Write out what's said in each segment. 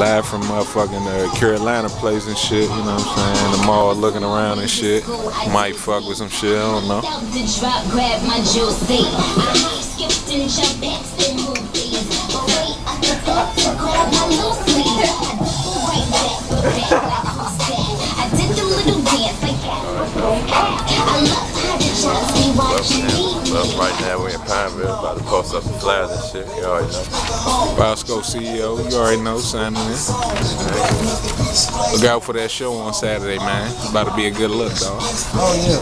Live from motherfucking uh, Carolina place and shit, you know what I'm saying? The mall looking around and shit. Might fuck with some shit, I don't know. Right now we're in Pineville, about to post up some flyers and shit. You already know. Bosco CEO, you already know, signing in. Look out for that show on Saturday, man. It's about to be a good look, dog. Oh yeah.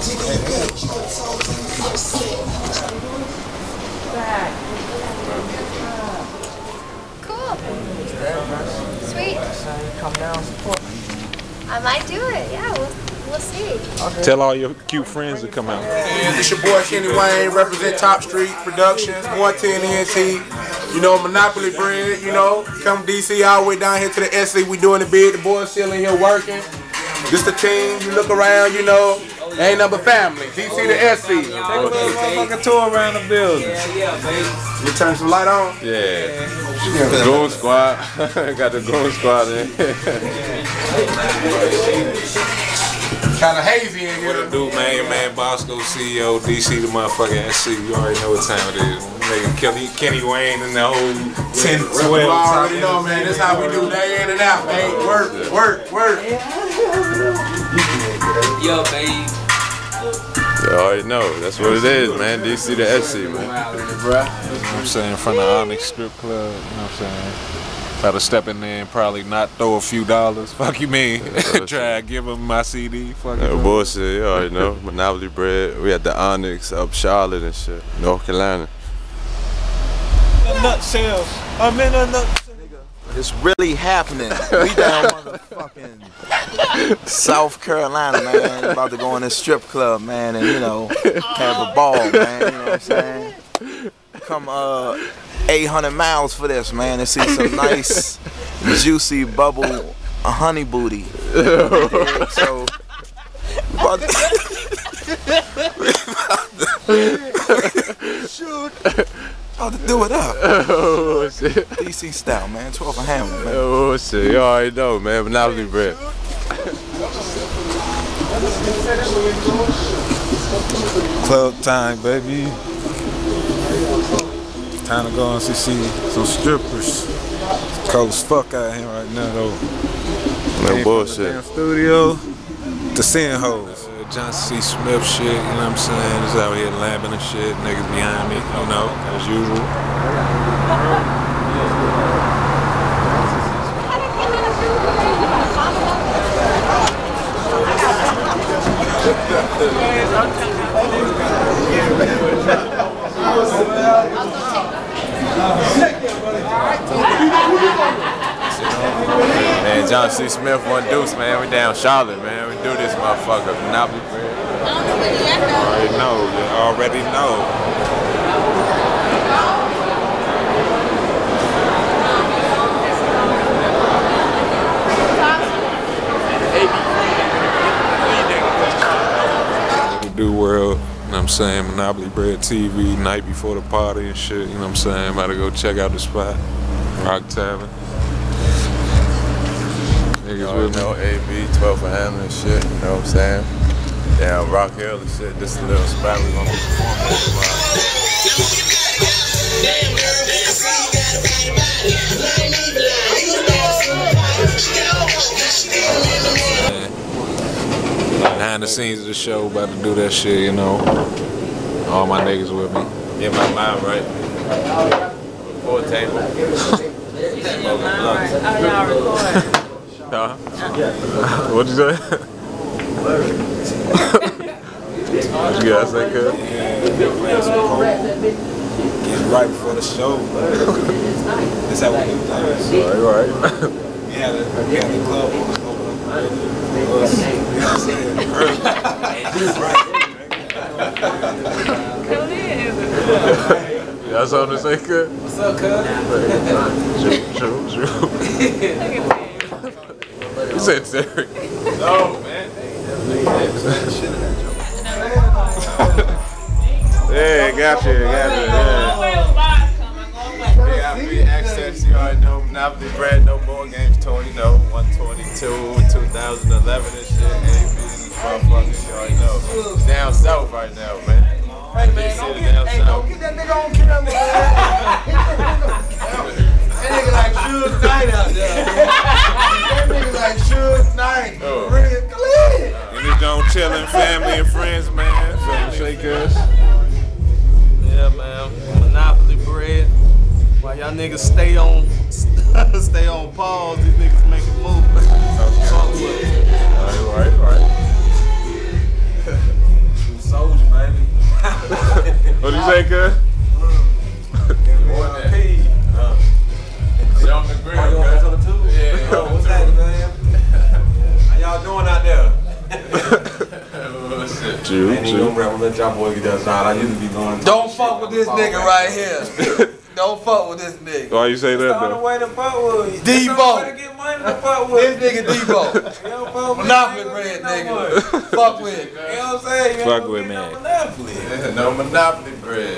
Cool. Sweet. Come down, support. I might do it. Yeah, we'll, we'll see. Tell all your cute friends to come out. And this your boy Kenny Wayne, represent Top Street Productions, 110 NT. You know, Monopoly Bread, you know. Come DC all the way down here to the SC. We doing the bid. The boys still in here working. Just the team. You look around, you know. Ain't number family. DC to SC. Take a little motherfucking tour around the building. Yeah, yeah, baby. You turn some light on. Yeah. The Goon Squad. Got the Goon Squad in. Kind of hazy in here. What here. it do, man? Your man Bosco CEO, DC the motherfucking SC. You already know what time it is. Nigga Kelly, Kenny Wayne and the whole 10, 12. You already know, man. This how we do day in and out, man. Work, work, work. Yo, babe. You already know. That's what it is, man. DC to SC, man. You I'm saying? From the Onyx Strip Club, you know what I'm saying? About to step in there and probably not throw a few dollars. Fuck you mean? Try to give them my CD. Fuck you. bullshit, you already know. Monopoly Bread. We at the Onyx up Charlotte and shit. North Carolina. Nutshell. I'm in a nut. It's really happening. We down South Carolina, man. About to go in this strip club, man, and you know, have a ball, man. You know what I'm saying? Come uh 800 miles for this, man, and see some nice, juicy bubble, honey booty. so, we about to, shoot, about to do it up. Oh, shit. DC style, man. 12 and Hamlin, man. Oh, shit. You already know, man. Monopoly Bread. Club time, baby. Time to go and see, see some strippers. It's cold as fuck out here right now, though. No Came from the bullshit. damn studio to seeing hoes. John C. Smith shit, you know what I'm saying? Just out here labbing and shit. Niggas behind me, you know, as usual. Man, John C. Smith, one deuce, man. We down Charlotte, man. Do this motherfucker. Monopoly Bread. Already know, you already know. Do world, you know what I'm saying? Monopoly Bread TV, night before the party and shit, you know what I'm saying? About to go check out the spot. Rock Tavern. You Niggas with me. know AB, 12 for Hamlin and shit. You know what I'm saying? Down Rock Hill and shit. This is a little spot we gonna be performing at tomorrow. Behind the scenes of the show, about to do that shit, you know. All my niggas with me. Get my mind right. Full table. Smoking blunts. Huh? What'd you say? what you gotta say, cuz? Right before the show. That's how we do things. Right, right. We had the, we had the club open up. Y'all something to say, cuz? What's up, cuz? Shoot, shoot, shoot. You said Terry. No, man. Yeah, got you, got you, yeah. Going way with box. I'm going way. We got free access, you already know. Monopoly bread, no board games tour, you know, 122, 2011 and shit. AB this motherfucker, you already know. It's down south right now, man. Hey man, don't get, hey, don't get that nigga on camera, man. that nigga like Suge Knight out there. That nigga like Suge Knight. Oh. Real clear. And it's John chilling, family and friends, man. So shake us. Yeah, man. Monopoly bread. While y'all niggas stay on stay on pause, these niggas making moves. Fuck with it. Right, right, right. Soldier, baby. What you say, cuz? More than P. Get on the grill, y'all doing out there? Oh, shit. True, Ain't even gonna let y'all boys get outside. I used to be going. Don't fuck with this nigga right here. Don't fuck with this nigga. Why you say that, That's the only way to fuck with you. Debo. That's the only way to get money to fuck with. This nigga Debo. You don't fuck with Monopoly bread, nigga. Fuck with. You know what I'm saying? Fuck with gonna me. no Monopoly. Yeah, no Monopoly bread.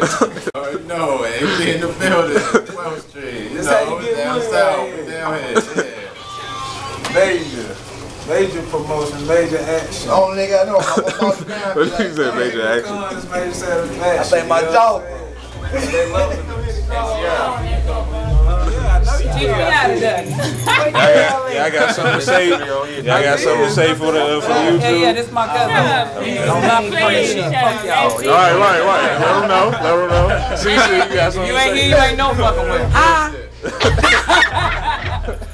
oh, no, ain't be in the building. 12th Street. This know, how you get down money south, right down here. Yeah. Major. Major promotion, major action. Only nigga I know. I'm about to down. What you say, major action? Major satisfaction. I think my dog. what I'm saying? They love it. Yeah, I got something to say. Yeah, I got something to say for the uh, for YouTube. Yeah, yeah, this my cousin. Don't not be shit. Fuck y'all. All right, right, right. Let them know. Let them know. See, see, you got something You to ain't say. here, you ain't no fucking with.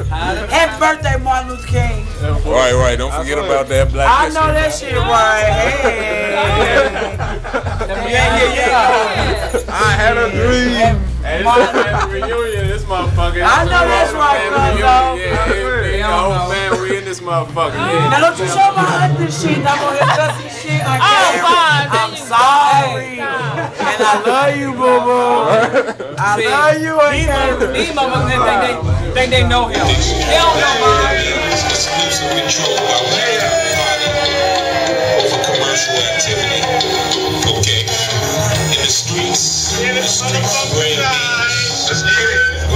Happy birthday, Martin Luther King. Right, right. Don't forget about that Black I know that shit right. Hey. You ain't here, you ain't I had a dream. Hey, this Martin- is family reunion, this motherfucker. I know that's right, Family cuz, though. Yeah, hey, Yeah, big old man, we in this motherfucker. Yeah. Now don't you show my ugly shit. I'm on here cussing shit on oh, camera. I'm sorry. And I love you, boo boo. I love you. These motherfuckers these motherfuckers think they, think they know him. They don't know mine. exclusive control by way of party over commercial activity. Okay. In the streets, in the streets, green beans,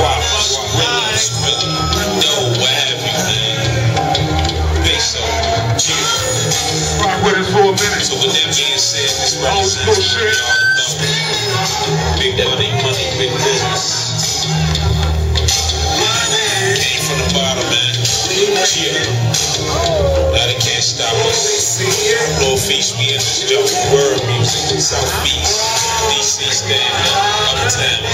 rocks, rhythms, rhythm, dough, what have you, man. Peso, chill. Rock with us for a minute. So with that being said, this represents what we Big Daddy money, big business. Came from the bottom, man. Cheer. Now they can't stop us. Northeast, we in this jungle. World music, South Southeast. DC standing up, uptown.